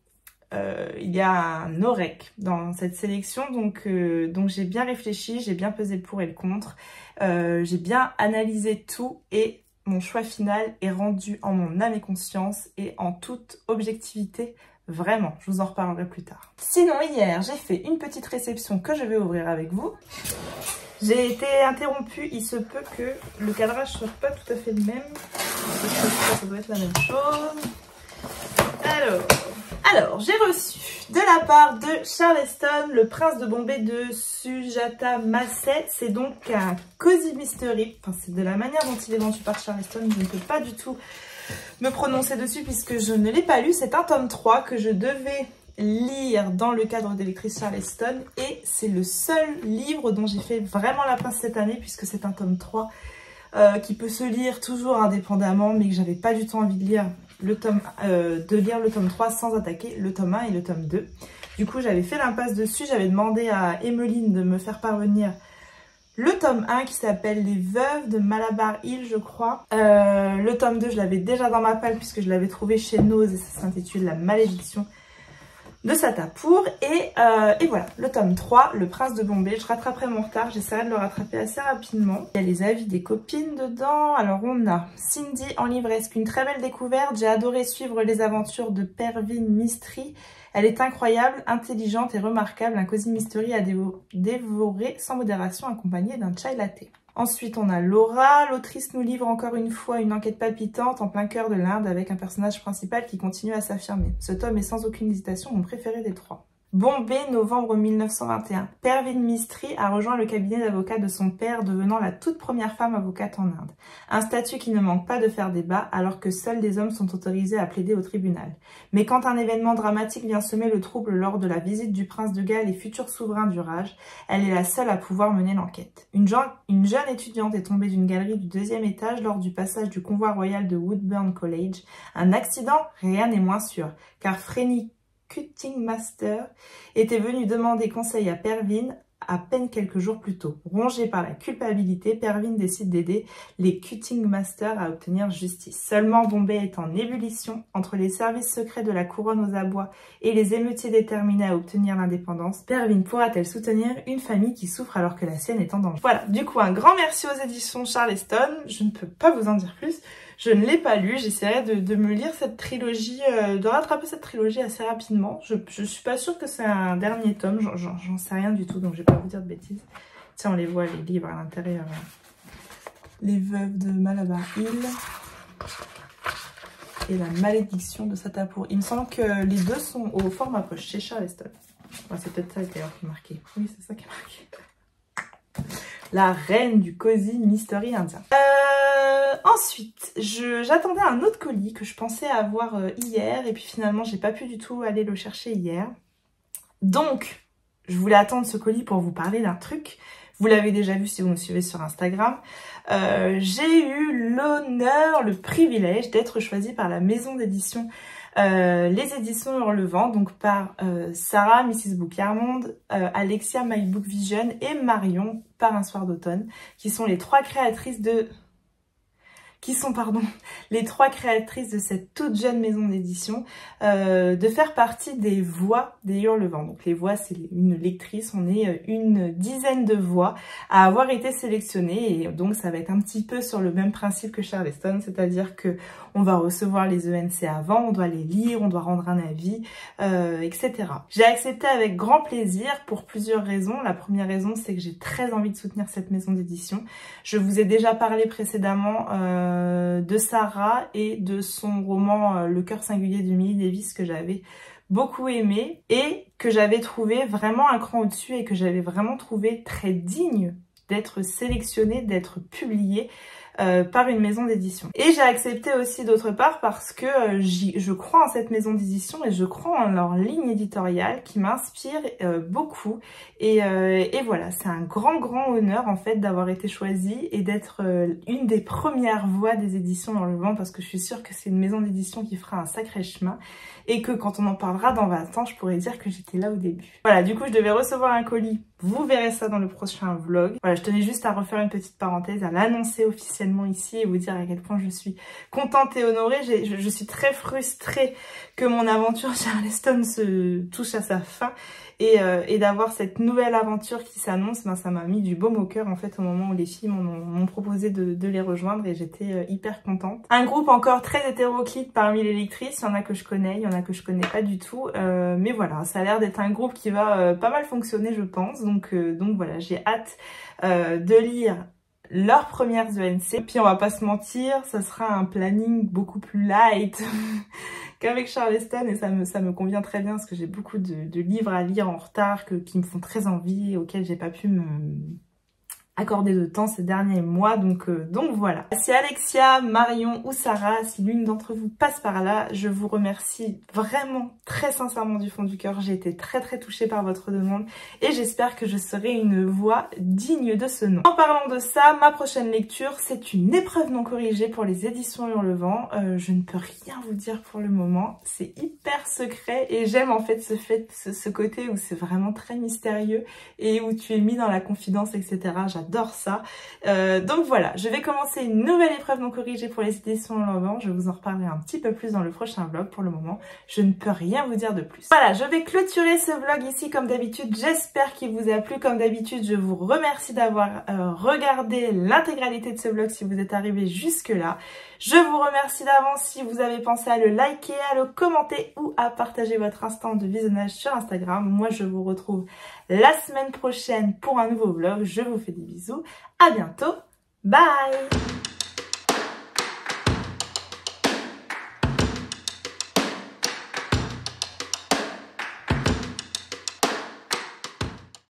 Euh, il y a un OREC dans cette sélection, donc, euh, donc j'ai bien réfléchi, j'ai bien pesé le pour et le contre, euh, j'ai bien analysé tout et mon choix final est rendu en mon âme et conscience et en toute objectivité, vraiment, je vous en reparlerai plus tard. Sinon hier, j'ai fait une petite réception que je vais ouvrir avec vous. J'ai été interrompue, il se peut que le cadrage soit pas tout à fait le même. Ça doit être la même chose? Alors, alors, j'ai reçu de la part de Charleston, le prince de Bombay de Sujata Massey. C'est donc un Cozy Mystery. Enfin, c'est de la manière dont il est vendu par Charleston. Je ne peux pas du tout me prononcer dessus puisque je ne l'ai pas lu. C'est un tome 3 que je devais lire dans le cadre d'électrice Charleston. Et c'est le seul livre dont j'ai fait vraiment la pince cette année puisque c'est un tome 3 euh, qui peut se lire toujours indépendamment mais que j'avais pas du tout envie de lire le tome, euh, de lire le tome 3 sans attaquer le tome 1 et le tome 2. Du coup, j'avais fait l'impasse dessus. J'avais demandé à Emmeline de me faire parvenir le tome 1 qui s'appelle Les Veuves de Malabar Hill, je crois. Euh, le tome 2, je l'avais déjà dans ma palle puisque je l'avais trouvé chez Nose et ça s'intitule La Malédiction de Satapour. Et, euh, et voilà, le tome 3, Le Prince de Bombay. Je rattraperai mon retard, j'essaierai de le rattraper assez rapidement. Il y a les avis des copines dedans. Alors on a Cindy en livresque, une très belle découverte. J'ai adoré suivre les aventures de Pervin Mistry. Elle est incroyable, intelligente et remarquable. Un cosy mystery à dévorer sans modération accompagné d'un chai latte. Ensuite, on a Laura. L'autrice nous livre encore une fois une enquête palpitante en plein cœur de l'Inde avec un personnage principal qui continue à s'affirmer. Ce tome est sans aucune hésitation mon préféré des trois. Bombay, novembre 1921. Pervin Mistry a rejoint le cabinet d'avocat de son père, devenant la toute première femme avocate en Inde. Un statut qui ne manque pas de faire débat, alors que seuls des hommes sont autorisés à plaider au tribunal. Mais quand un événement dramatique vient semer le trouble lors de la visite du prince de Galles et futur souverain du Raj, elle est la seule à pouvoir mener l'enquête. Une, une, jeune étudiante est tombée d'une galerie du deuxième étage lors du passage du convoi royal de Woodburn College. Un accident? Rien n'est moins sûr, car Frenny Cutting Master était venu demander conseil à Pervin à peine quelques jours plus tôt. Rongé par la culpabilité, Pervin décide d'aider les Cutting Masters à obtenir justice. Seulement Bombay est en ébullition entre les services secrets de la couronne aux abois et les émeutiers déterminés à obtenir l'indépendance. Pervin pourra-t-elle soutenir une famille qui souffre alors que la sienne est en danger? Voilà, du coup un grand merci aux éditions Charleston. Je ne peux pas vous en dire plus. Je ne l'ai pas lu, j'essaierai de, me lire cette trilogie, euh, de rattraper cette trilogie assez rapidement. Je, je suis pas sûre que c'est un dernier tome, j'en sais rien du tout, donc je vais pas vous dire de bêtises. Tiens, on les voit, les livres à l'intérieur. Les veuves de Malabar Hill et la malédiction de Satapour. Il me semble que les deux sont au format poche chez Charleston. c'est peut-être ça qui est marqué. Oui, c'est ça qui est marqué. La reine du cozy mystery indien. Euh, Ensuite, j'attendais un autre colis que je pensais avoir euh, hier et puis finalement j'ai pas pu du tout aller le chercher hier. Donc, je voulais attendre ce colis pour vous parler d'un truc. Vous l'avez déjà vu si vous me suivez sur Instagram. Euh, j'ai eu l'honneur, le privilège d'être choisie par la maison d'édition euh, les éditions Hurlevent, donc par euh, Sarah, Mrs. Book Yarmonde, Alexia, My Book Vision et Marion, par un soir d'automne, qui sont les trois créatrices de qui sont pardon les trois créatrices de cette toute jeune maison d'édition, euh, de faire partie des voix des Hurlevent. Donc les voix, c'est une lectrice, on est euh, une dizaine de voix à avoir été sélectionnées et donc ça va être un petit peu sur le même principe que Charleston, c'est-à-dire que on va recevoir les ENC avant, on doit les lire, on doit rendre un avis, euh, etc. J'ai accepté avec grand plaisir pour plusieurs raisons. La première raison, c'est que j'ai très envie de soutenir cette maison d'édition. Je vous ai déjà parlé précédemment euh, de Sarah et de son roman euh, Le cœur singulier de Millie Davis que j'avais beaucoup aimé et que j'avais trouvé vraiment un cran au-dessus et que j'avais vraiment trouvé très digne d'être sélectionné, d'être publié euh, par une maison d'édition. Et j'ai accepté aussi d'autre part parce que euh, je crois en cette maison d'édition et je crois en leur ligne éditoriale qui m'inspire euh, beaucoup. Et, et voilà, c'est un grand grand honneur en fait d'avoir été choisie et d'être une des premières voix des éditions dans le vent parce que je suis sûre que c'est une maison d'édition qui fera un sacré chemin et que quand on en parlera dans 20 ans, je pourrais dire que j'étais là au début. Voilà, du coup, je devais recevoir un colis. Vous verrez ça dans le prochain vlog. Voilà, je tenais juste à refaire une petite parenthèse, à l'annoncer officiellement ici et vous dire à quel point je suis contente et honorée. Je, je, suis très frustrée que mon aventure Charleston se touche à sa fin euh, et, d'avoir cette nouvelle aventure qui s'annonce, ben, ça m'a mis du baume au cœur en fait au moment où les filles m'ont proposé de, les rejoindre et j'étais euh, hyper contente. Un groupe encore très hétéroclite parmi les lectrices, il y en a que je connais, il y en a que je connais pas du tout, euh, mais voilà, ça a l'air d'être un groupe qui va pas mal fonctionner je pense, donc, donc voilà, j'ai hâte de lire leurs premières ENC. Puis on va pas se mentir, ça sera un planning beaucoup plus light qu'avec Charleston et ça me, ça me convient très bien parce que j'ai beaucoup de, livres à lire en retard que, qui me font très envie et auxquels j'ai pas pu me accordé de temps ces derniers mois, donc, euh, donc voilà. Si Alexia, Marion ou Sarah, si l'une d'entre vous passe par là, je vous remercie vraiment très sincèrement du fond du cœur. J'ai été très très touchée par votre demande et j'espère que je serai une voix digne de ce nom. En parlant de ça, ma prochaine lecture, c'est une épreuve non corrigée pour les éditions Hurlevent. Euh, je ne peux rien vous dire pour le moment, c'est hyper secret et j'aime en fait ce, fait ce, ce côté où c'est vraiment très mystérieux et où tu es mis dans la confidence, etc Euh, donc voilà, je vais commencer une nouvelle épreuve non corrigée pour les éditions Lambert. Je vous en reparlerai un petit peu plus dans le prochain vlog. Pour le moment, je ne peux rien vous dire de plus. Voilà, je vais clôturer ce vlog ici comme d'habitude. J'espère qu'il vous a plu. Comme d'habitude, je vous remercie d'avoir euh, regardé l'intégralité de ce vlog si vous êtes arrivé jusque là. Je vous remercie d'avance si vous avez pensé à le liker, à le commenter ou à partager votre instant de visionnage sur Instagram. Moi, je vous retrouve la semaine prochaine pour un nouveau vlog. Je vous fais des bisous. À bientôt. Bye